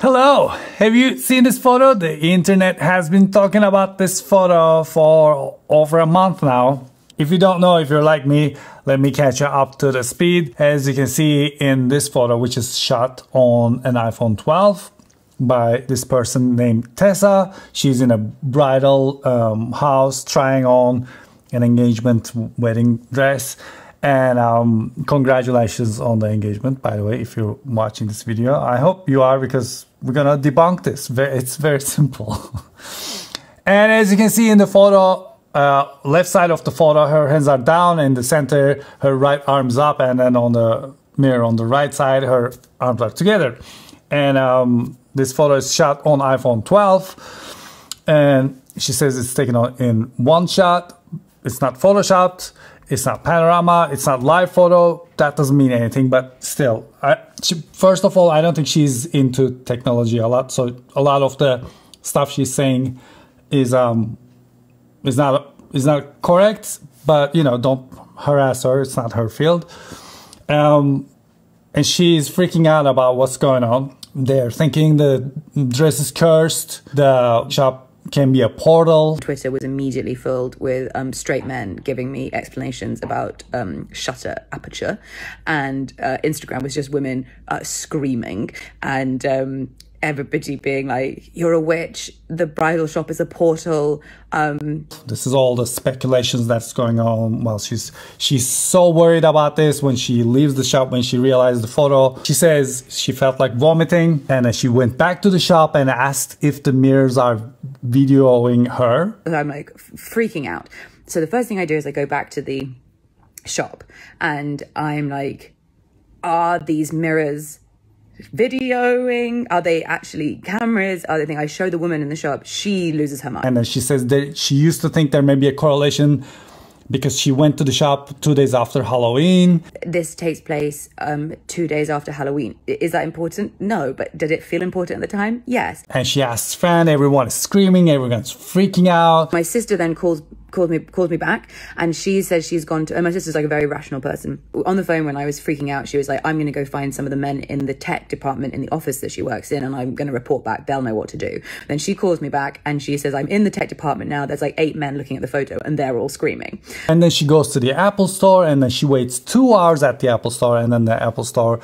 Hello, have you seen this photo? The internet has been talking about this photo for over a month now. If you don't know, if you're like me, let me catch you up to the speed. As you can see in this photo, which is shot on an iPhone 12 by this person named Tessa. She's in a bridal um, house trying on an engagement wedding dress and um, congratulations on the engagement, by the way, if you're watching this video. I hope you are because we're gonna debunk this. It's very simple. and as you can see in the photo, uh, left side of the photo, her hands are down in the center, her right arm's up, and then on the mirror on the right side, her arms are together. And um, this photo is shot on iPhone 12. And she says it's taken in one shot. It's not photoshopped it's not panorama, it's not live photo. That doesn't mean anything, but still, I, she, first of all, I don't think she's into technology a lot. So a lot of the stuff she's saying is um is not is not correct. But you know, don't harass her. It's not her field. Um, and she's freaking out about what's going on. They're thinking the dress is cursed. The shop can be a portal. Twitter was immediately filled with um, straight men giving me explanations about um, shutter aperture, and uh, Instagram was just women uh, screaming and um, everybody being like, "You're a witch." The bridal shop is a portal. Um, this is all the speculations that's going on. Well, she's she's so worried about this when she leaves the shop. When she realized the photo, she says she felt like vomiting, and she went back to the shop and asked if the mirrors are videoing her. I'm like freaking out. So the first thing I do is I go back to the shop, and I'm like, "Are these mirrors?" videoing? Are they actually cameras? Are they thing I show the woman in the shop, she loses her mind. And then she says that she used to think there may be a correlation because she went to the shop two days after Halloween. This takes place um, two days after Halloween. Is that important? No, but did it feel important at the time? Yes. And she asks Fran, everyone is screaming, everyone's freaking out. My sister then calls calls me calls me back and she says she's gone to and my sister's like a very rational person. On the phone when i was freaking out she was like i'm going to go find some of the men in the tech department in the office that she works in and i'm going to report back. They'll know what to do. Then she calls me back and she says i'm in the tech department now. There's like eight men looking at the photo and they're all screaming. And then she goes to the apple store and then she waits two hours at the apple store and then the apple store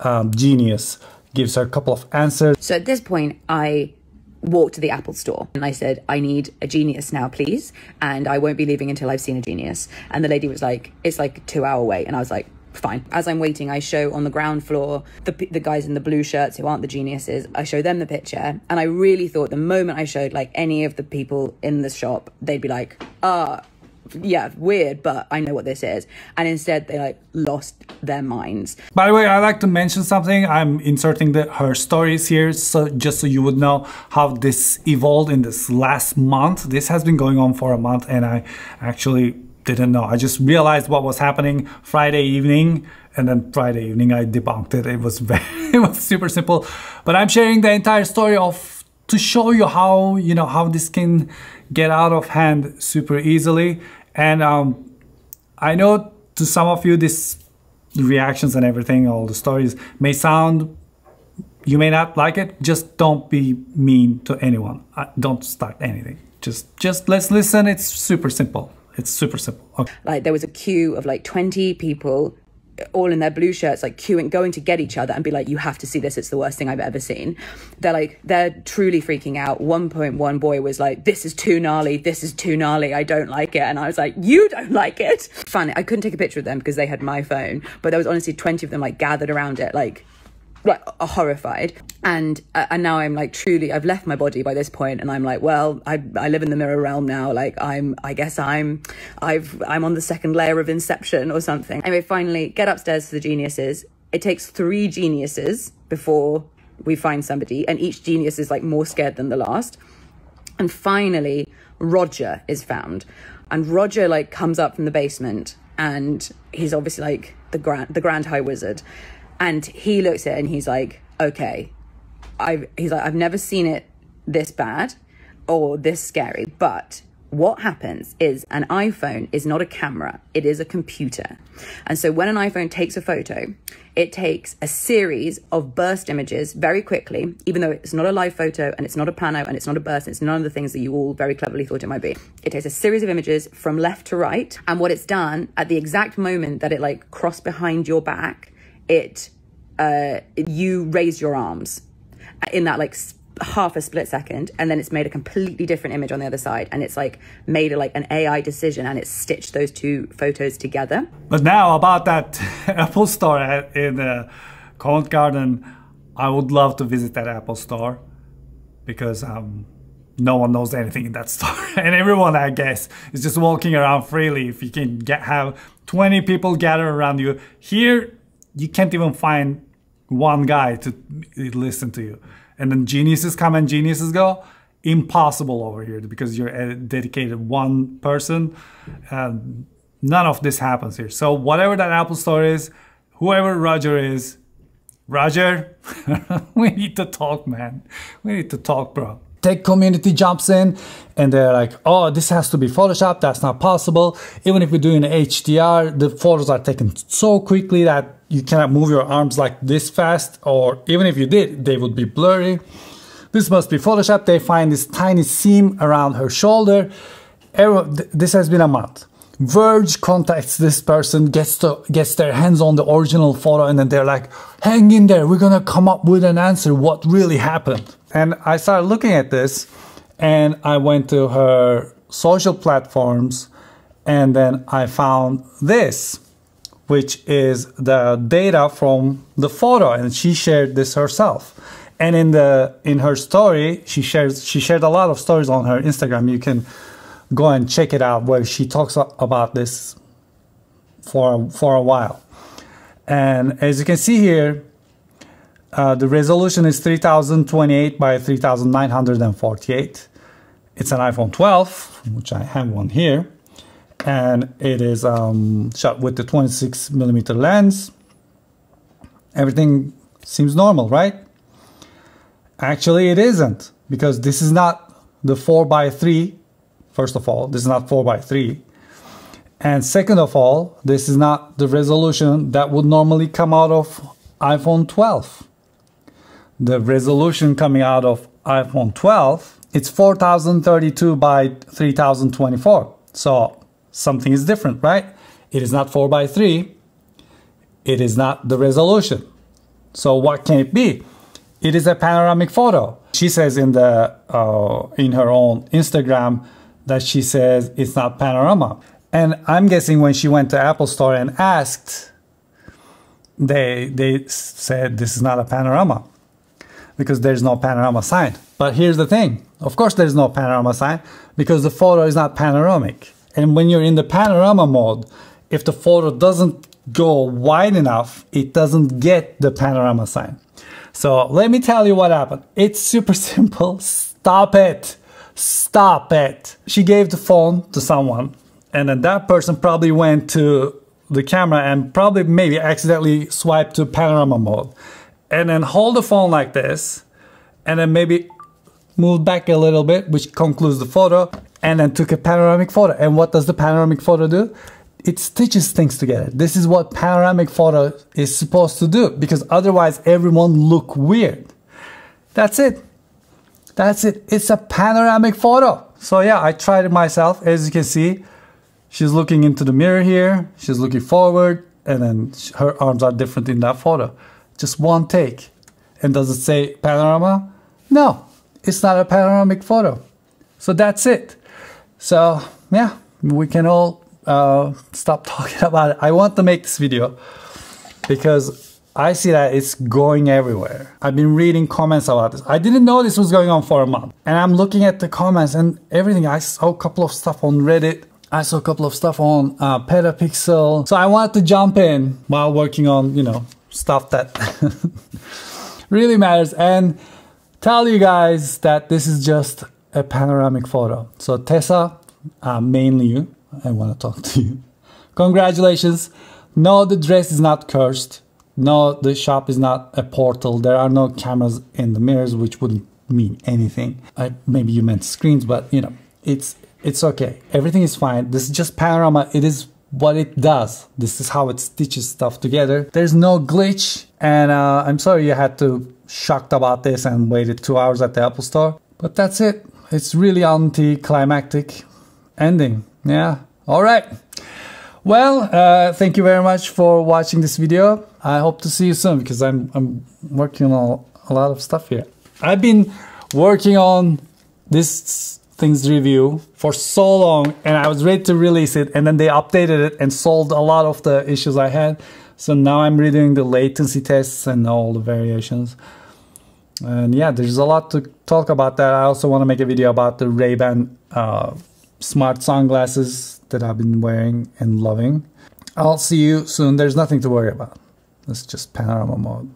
um, genius gives her a couple of answers. So at this point i walked to the Apple store and I said, I need a genius now, please. And I won't be leaving until I've seen a genius. And the lady was like, it's like two hour wait. And I was like, fine. As I'm waiting, I show on the ground floor the, the guys in the blue shirts who aren't the geniuses. I show them the picture. And I really thought the moment I showed like any of the people in the shop, they'd be like, ah, yeah, weird, but I know what this is. And instead, they like lost their minds. By the way, I like to mention something. I'm inserting the her stories here, so just so you would know how this evolved in this last month. This has been going on for a month, and I actually didn't know. I just realized what was happening Friday evening, and then Friday evening I debunked it. It was very, it was super simple. But I'm sharing the entire story of to show you how you know how this can get out of hand super easily. And um, I know to some of you, this reactions and everything, all the stories may sound, you may not like it. Just don't be mean to anyone. Don't start anything. Just, just let's listen. It's super simple. It's super simple. Okay. Like there was a queue of like 20 people all in their blue shirts, like queuing, going to get each other and be like, you have to see this. It's the worst thing I've ever seen. They're like, they're truly freaking out. One point, one boy was like, this is too gnarly. This is too gnarly. I don't like it. And I was like, you don't like it. Funny. I couldn't take a picture of them because they had my phone, but there was honestly 20 of them like gathered around it, like like horrified. And uh, and now i'm like truly i've left my body by this point and i'm like well i i live in the mirror realm now. Like i'm i guess i'm i've i'm on the second layer of inception or something. Anyway finally get upstairs to the geniuses. It takes three geniuses before we find somebody and each genius is like more scared than the last. And finally roger is found. And roger like comes up from the basement and he's obviously like the grand the grand high wizard and he looks at it and he's like, okay, I've, he's like, I've never seen it this bad or this scary, but what happens is an iPhone is not a camera, it is a computer. And so when an iPhone takes a photo, it takes a series of burst images very quickly, even though it's not a live photo and it's not a pano and it's not a burst, it's none of the things that you all very cleverly thought it might be. It takes a series of images from left to right. And what it's done at the exact moment that it like crossed behind your back, it, uh, you raise your arms in that like half a split second and then it's made a completely different image on the other side and it's like made a, like an AI decision and it's stitched those two photos together. But now about that Apple store in uh, Covent Garden, I would love to visit that Apple store because um, no one knows anything in that store and everyone I guess is just walking around freely if you can get have 20 people gather around you. Here you can't even find one guy to listen to you. And then geniuses come and geniuses go. Impossible over here because you're a dedicated one person. Um, none of this happens here. So whatever that apple store is whoever roger is roger we need to talk man. We need to talk bro. Tech community jumps in and they're like, oh, this has to be Photoshop. That's not possible. Even if we're doing HDR, the photos are taken so quickly that you cannot move your arms like this fast. Or even if you did, they would be blurry. This must be Photoshop. They find this tiny seam around her shoulder. This has been a month. Verge contacts this person, gets to, gets their hands on the original photo, and then they're like, "Hang in there, we're gonna come up with an answer. What really happened?" And I started looking at this and I went to her social platforms and then I found this which is the data from the photo and she shared this herself and in the in her story she shares she shared a lot of stories on her Instagram you can go and check it out where she talks about this for for a while and as you can see here uh, the resolution is 3028 by 3948. It's an iPhone 12, which I have one here. And it is um, shot with the 26 millimeter lens. Everything seems normal, right? Actually, it isn't because this is not the 4 by 3 First of all, this is not 4 by 3 And second of all, this is not the resolution that would normally come out of iPhone 12 the resolution coming out of iPhone 12, it's 4032 by 3024. So something is different, right? It is not 4 by 3. It is not the resolution. So what can it be? It is a panoramic photo. She says in the uh, in her own Instagram that she says it's not panorama. And I'm guessing when she went to Apple Store and asked, they they said this is not a panorama because there's no panorama sign. But here's the thing. Of course there's no panorama sign because the photo is not panoramic. And when you're in the panorama mode, if the photo doesn't go wide enough, it doesn't get the panorama sign. So let me tell you what happened. It's super simple. Stop it. Stop it. She gave the phone to someone and then that person probably went to the camera and probably maybe accidentally swiped to panorama mode and then hold the phone like this and then maybe move back a little bit which concludes the photo and then took a panoramic photo. And what does the panoramic photo do? It stitches things together. This is what panoramic photo is supposed to do because otherwise everyone look weird. That's it. That's it. It's a panoramic photo. So yeah i tried it myself. As you can see she's looking into the mirror here. She's looking forward. And then her arms are different in that photo. Just one take. And does it say panorama? No, it's not a panoramic photo. So that's it. So yeah, we can all uh, stop talking about it. I want to make this video because I see that it's going everywhere. I've been reading comments about this. I didn't know this was going on for a month. And I'm looking at the comments and everything. I saw a couple of stuff on Reddit. I saw a couple of stuff on uh, Petapixel. So I wanted to jump in while working on, you know, stuff that really matters and tell you guys that this is just a panoramic photo. So Tessa, uh, mainly you, I want to talk to you. Congratulations. No, the dress is not cursed. No, the shop is not a portal. There are no cameras in the mirrors, which wouldn't mean anything. I, maybe you meant screens, but you know, it's it's okay. Everything is fine. This is just panorama. It is what it does. This is how it stitches stuff together. There's no glitch. And uh, I'm sorry you had to shocked about this and waited two hours at the Apple Store. But that's it. It's really anti-climactic ending. Yeah. All right. Well, uh, thank you very much for watching this video. I hope to see you soon because I'm, I'm working on a lot of stuff here. I've been working on this things review for so long and I was ready to release it and then they updated it and solved a lot of the issues I had. So now I'm redoing the latency tests and all the variations. And yeah, there's a lot to talk about that. I also want to make a video about the Ray-Ban uh, smart sunglasses that I've been wearing and loving. I'll see you soon. There's nothing to worry about. It's just panorama mode.